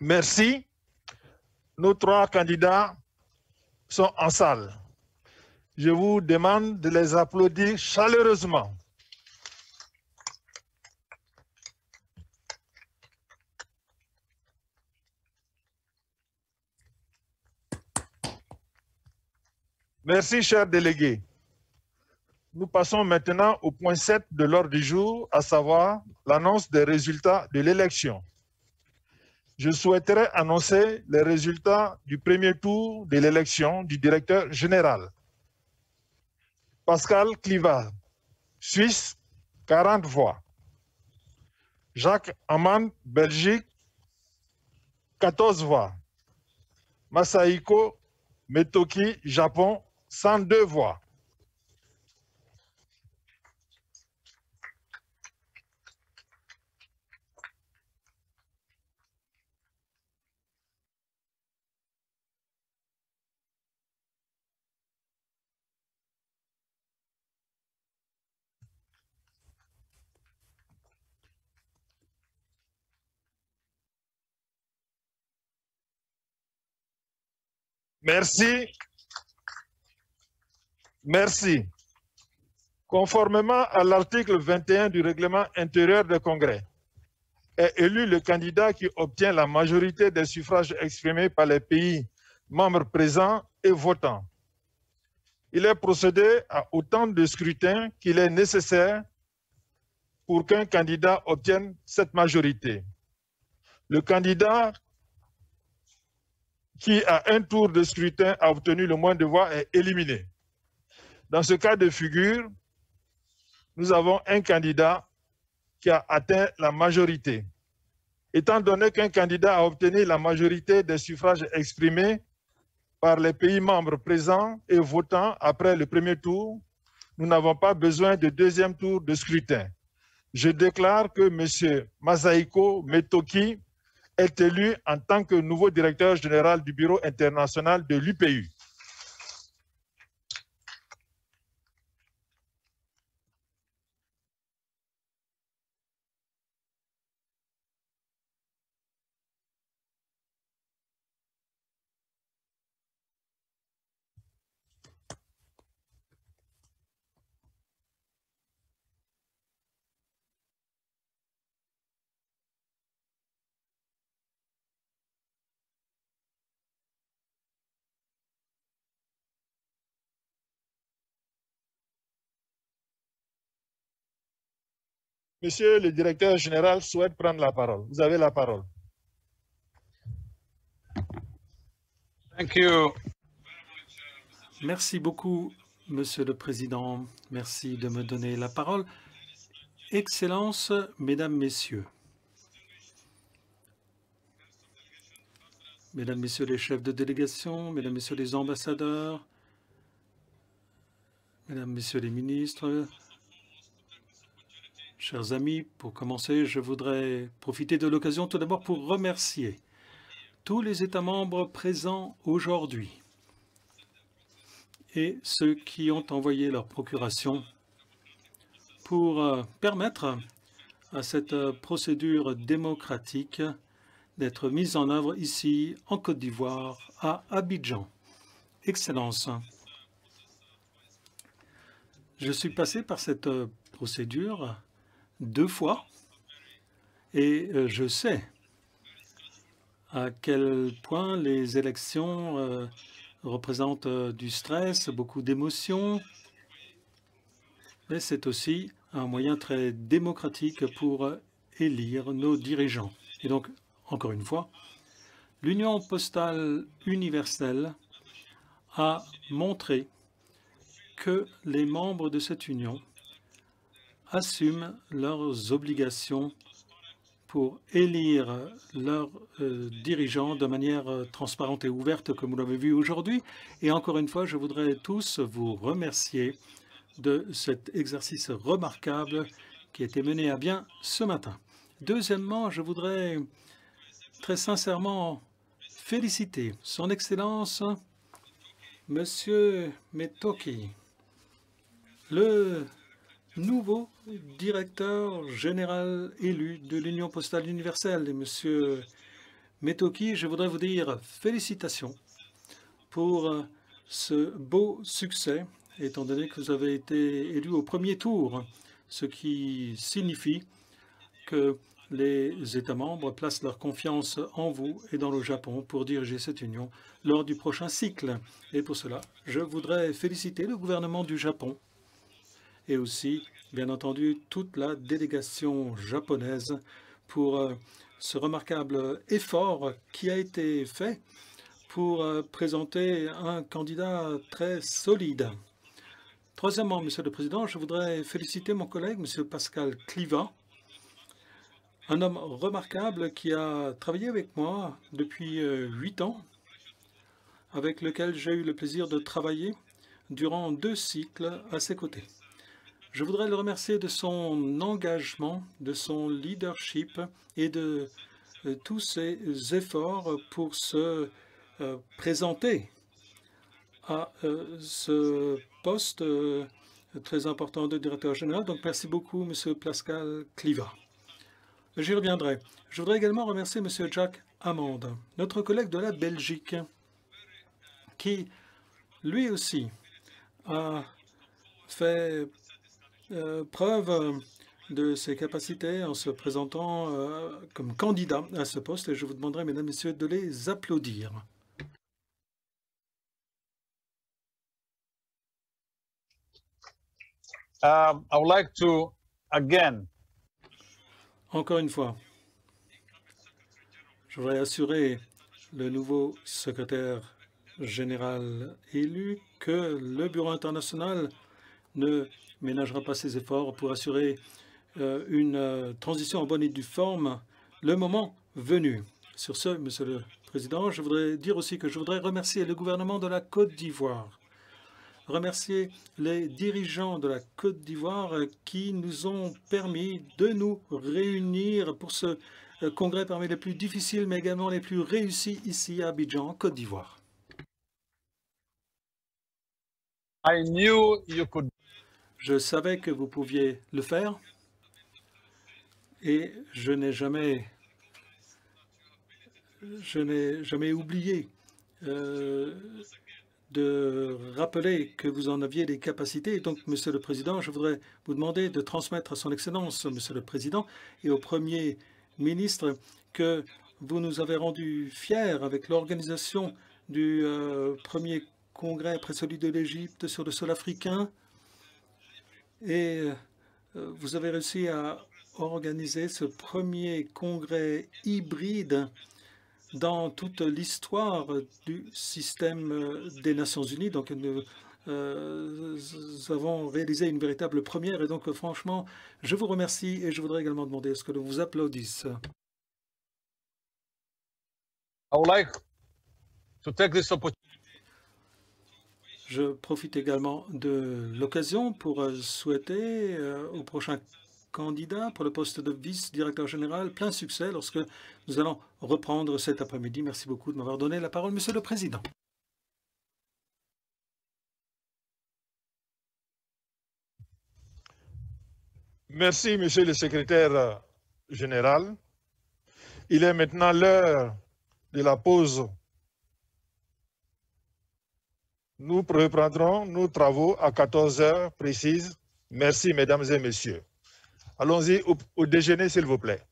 Merci. Nos trois candidats sont en salle. Je vous demande de les applaudir chaleureusement. Merci, chers délégués. Nous passons maintenant au point 7 de l'ordre du jour, à savoir l'annonce des résultats de l'élection. Je souhaiterais annoncer les résultats du premier tour de l'élection du directeur général. Pascal Cliva, Suisse, 40 voix. Jacques Amand, Belgique, 14 voix. Masaiko Metoki, Japon, 102 voix. Merci. Merci. Conformément à l'article 21 du règlement intérieur du Congrès, est élu le candidat qui obtient la majorité des suffrages exprimés par les pays membres présents et votants. Il est procédé à autant de scrutins qu'il est nécessaire pour qu'un candidat obtienne cette majorité. Le candidat qui, à un tour de scrutin, a obtenu le moins de voix est éliminé. Dans ce cas de figure, nous avons un candidat qui a atteint la majorité. Étant donné qu'un candidat a obtenu la majorité des suffrages exprimés par les pays membres présents et votants après le premier tour, nous n'avons pas besoin de deuxième tour de scrutin. Je déclare que M. Masaiko Metoki est élu en tant que nouveau directeur général du Bureau international de l'UPU. Monsieur le directeur général souhaite prendre la parole. Vous avez la parole. Thank you. Merci beaucoup, Monsieur le Président. Merci de me donner la parole. Excellences, Mesdames, Messieurs. Mesdames, Messieurs les chefs de délégation, Mesdames, Messieurs les ambassadeurs, Mesdames, Messieurs les ministres, Chers amis, pour commencer, je voudrais profiter de l'occasion tout d'abord pour remercier tous les États membres présents aujourd'hui et ceux qui ont envoyé leur procuration pour euh, permettre à cette euh, procédure démocratique d'être mise en œuvre ici en Côte d'Ivoire, à Abidjan. Excellence, je suis passé par cette euh, procédure deux fois et euh, je sais à quel point les élections euh, représentent euh, du stress, beaucoup d'émotions, mais c'est aussi un moyen très démocratique pour élire nos dirigeants. Et donc, encore une fois, l'Union postale universelle a montré que les membres de cette union assument leurs obligations pour élire leurs euh, dirigeants de manière euh, transparente et ouverte, comme vous l'avez vu aujourd'hui. Et encore une fois, je voudrais tous vous remercier de cet exercice remarquable qui a été mené à bien ce matin. Deuxièmement, je voudrais très sincèrement féliciter Son Excellence, Monsieur Metoki, le nouveau directeur général élu de l'Union postale universelle. Et M. Metoki, je voudrais vous dire félicitations pour euh, ce beau succès, étant donné que vous avez été élu au premier tour, ce qui signifie que les États membres placent leur confiance en vous et dans le Japon pour diriger cette union lors du prochain cycle. Et pour cela, je voudrais féliciter le gouvernement du Japon et aussi, bien entendu, toute la délégation japonaise pour euh, ce remarquable effort qui a été fait pour euh, présenter un candidat très solide. Troisièmement, Monsieur le Président, je voudrais féliciter mon collègue, Monsieur Pascal Cliva, un homme remarquable qui a travaillé avec moi depuis euh, huit ans, avec lequel j'ai eu le plaisir de travailler durant deux cycles à ses côtés. Je voudrais le remercier de son engagement, de son leadership et de euh, tous ses efforts pour se euh, présenter à ce poste très important de directeur général. Donc, merci beaucoup, Monsieur Pascal Cliva. J'y reviendrai. Je voudrais également remercier M. Jack Hammond, notre collègue de la Belgique, qui, lui aussi, a fait euh, preuve de ses capacités en se présentant euh, comme candidat à ce poste. Et je vous demanderai, mesdames et messieurs, de les applaudir. I would like to again encore une fois, je voudrais assurer le nouveau secrétaire général élu que le Bureau international ne ménagera pas ses efforts pour assurer euh, une euh, transition en bonne et due forme le moment venu. Sur ce, Monsieur le Président, je voudrais dire aussi que je voudrais remercier le gouvernement de la Côte d'Ivoire remercier les dirigeants de la Côte d'Ivoire qui nous ont permis de nous réunir pour ce euh, congrès parmi les plus difficiles, mais également les plus réussis ici à Abidjan, en Côte d'Ivoire. Je savais que vous pouviez le faire et je n'ai jamais, je n'ai jamais oublié euh, de rappeler que vous en aviez les capacités. donc, Monsieur le Président, je voudrais vous demander de transmettre à son Excellence, Monsieur le Président, et au Premier ministre que vous nous avez rendus fiers avec l'organisation du euh, premier congrès après celui de l'Égypte sur le sol africain. Et euh, vous avez réussi à organiser ce premier congrès hybride dans toute l'histoire du système des Nations Unies. Donc, nous, euh, avons réalisé une véritable première. Et donc, franchement, je vous remercie et je voudrais également demander à ce que l'on vous applaudisse. Je profite également de l'occasion pour souhaiter euh, au prochain candidat pour le poste de vice-directeur général. Plein succès lorsque nous allons reprendre cet après-midi. Merci beaucoup de m'avoir donné la parole, Monsieur le Président. Merci, Monsieur le secrétaire général. Il est maintenant l'heure de la pause. Nous reprendrons nos travaux à 14 heures précises. Merci, mesdames et messieurs. Allons-y au, déjeuner, s'il vous plaît.